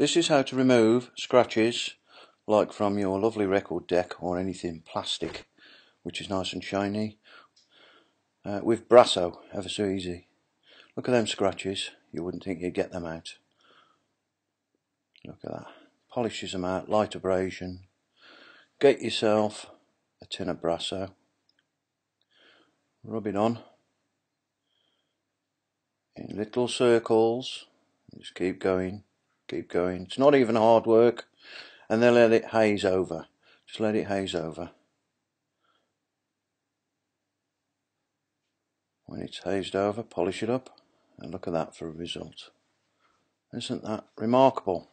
This is how to remove scratches like from your lovely record deck or anything plastic which is nice and shiny uh, with Brasso, ever so easy. Look at them scratches, you wouldn't think you'd get them out. Look at that. Polishes them out, light abrasion. Get yourself a tin of Brasso. Rub it on in little circles. Just keep going, keep going. It's not even hard work. And then let it haze over. Just let it haze over. When it's hazed over, polish it up and look at that for a result. Isn't that remarkable?